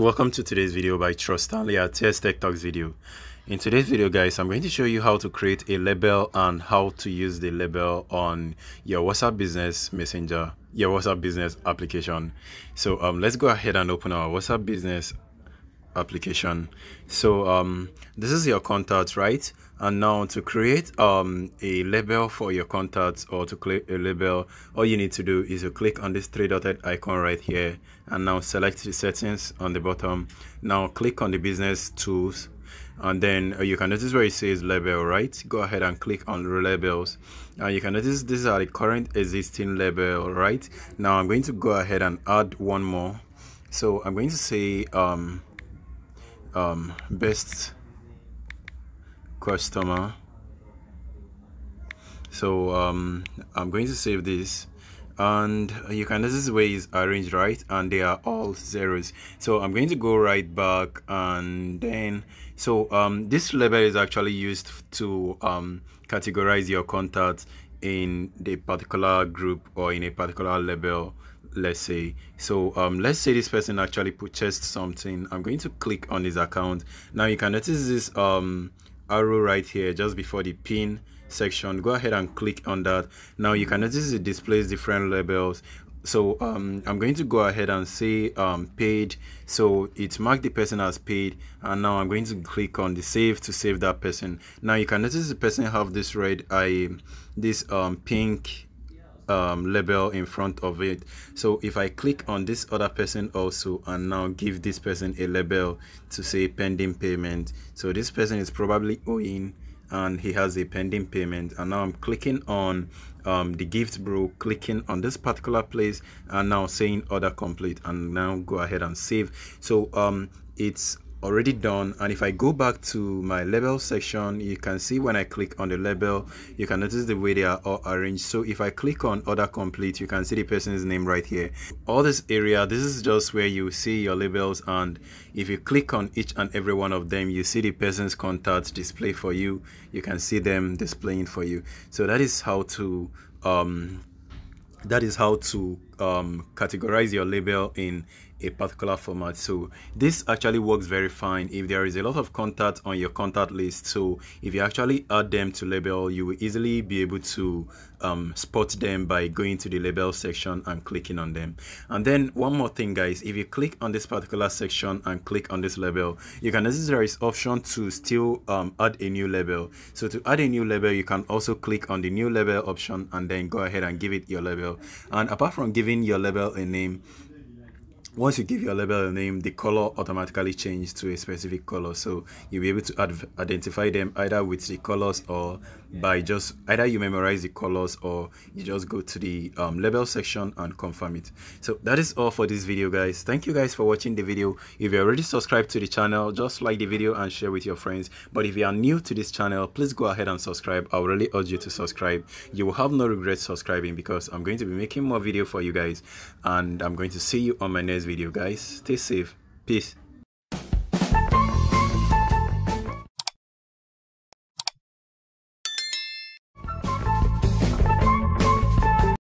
Welcome to today's video by Trust Stanley at TS Tech Talks video. In today's video guys, I'm going to show you how to create a label and how to use the label on your WhatsApp Business Messenger, your WhatsApp Business application. So um, let's go ahead and open our WhatsApp Business application. So um, this is your contact, right? And now to create um, a label for your contacts or to click a label, all you need to do is to click on this three dotted icon right here and now select the settings on the bottom. Now click on the business tools and then uh, you can notice where it says label right go ahead and click on labels and you can notice these are the current existing label right now i'm going to go ahead and add one more so i'm going to say um um best customer. So um, I'm going to save this. And you can notice the way it's arranged right? And they are all zeros. So I'm going to go right back and then so um, this label is actually used to um, categorize your contacts in the particular group or in a particular label let's say. So um let's say this person actually purchased something. I'm going to click on his account. Now you can notice this um arrow right here just before the pin section. Go ahead and click on that. Now you can notice it displays different labels so um, I'm going to go ahead and say um, paid. So it marked the person as paid and now I'm going to click on the save to save that person. Now you can notice the person have this red I this um, pink um, label in front of it. So if I click on this other person also and now give this person a label to say pending payment. So this person is probably owing and he has a pending payment. And now I'm clicking on um, the gift bro clicking on this particular place and now saying order complete. And now go ahead and save. So um, it's already done and if I go back to my label section you can see when I click on the label you can notice the way they are all arranged. So if I click on order complete you can see the person's name right here. All this area this is just where you see your labels and if you click on each and every one of them you see the person's contacts display for you. You can see them displaying for you. So that is how to um, that is how to um, categorize your label in a particular format. So this actually works very fine. If there is a lot of contact on your contact list so if you actually add them to label you will easily be able to um, spot them by going to the label section and clicking on them. And then one more thing guys. If you click on this particular section and click on this label you can notice there is option to still um, add a new label. So to add a new label you can also click on the new label option and then go ahead and give it your label. And apart from giving giving your label a name once you give your label a name the color automatically changes to a specific color. So you'll be able to identify them either with the colors or by just either you memorize the colors or you just go to the um, label section and confirm it. So that is all for this video guys. Thank you guys for watching the video. If you're already subscribed to the channel just like the video and share with your friends. But if you are new to this channel please go ahead and subscribe. I really urge you to subscribe. You will have no regrets subscribing because i'm going to be making more video for you guys and i'm going to see you on my next video guys. Stay safe. Peace